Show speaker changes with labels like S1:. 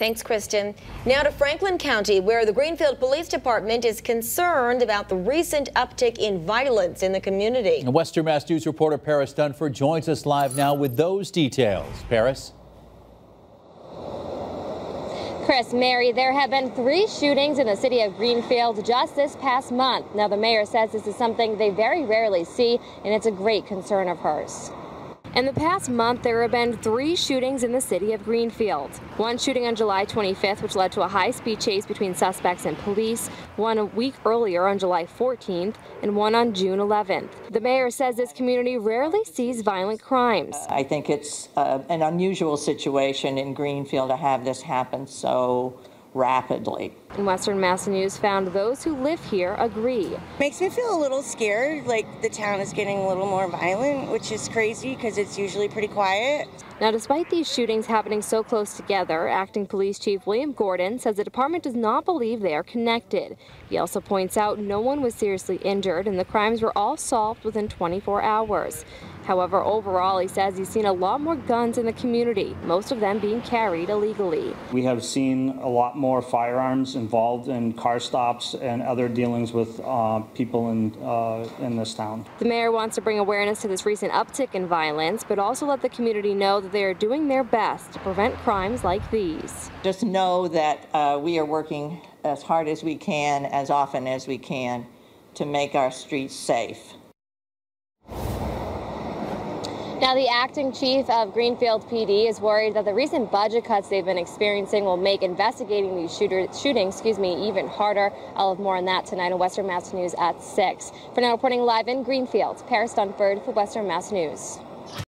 S1: Thanks, Kristen. Now to Franklin County, where the Greenfield Police Department is concerned about the recent uptick in violence in the community.
S2: Western Mass News reporter Paris Dunford joins us live now with those details. Paris?
S3: Chris, Mary, there have been three shootings in the city of Greenfield just this past month. Now, the mayor says this is something they very rarely see, and it's a great concern of hers. In the past month, there have been three shootings in the city of Greenfield. One shooting on July 25th, which led to a high-speed chase between suspects and police, one a week earlier on July 14th, and one on June 11th. The mayor says this community rarely sees violent crimes.
S4: I think it's uh, an unusual situation in Greenfield to have this happen so rapidly.
S3: And Western Mass News found those who live here agree.
S5: Makes me feel a little scared, like the town is getting a little more violent, which is crazy because it's usually pretty quiet.
S3: Now, despite these shootings happening so close together, Acting Police Chief William Gordon says the department does not believe they are connected. He also points out no one was seriously injured and the crimes were all solved within 24 hours. However, overall, he says he's seen a lot more guns in the community, most of them being carried illegally.
S6: We have seen a lot more firearms involved in car stops and other dealings with uh, people in, uh, in this town.
S3: The mayor wants to bring awareness to this recent uptick in violence, but also let the community know that they are doing their best to prevent crimes like these.
S4: Just know that uh, we are working as hard as we can, as often as we can, to make our streets safe.
S3: Now, the acting chief of Greenfield PD is worried that the recent budget cuts they've been experiencing will make investigating these shooter, shootings, excuse me, even harder. I'll have more on that tonight on Western Mass News at 6. For now, reporting live in Greenfield, Paris Dunford for Western Mass News.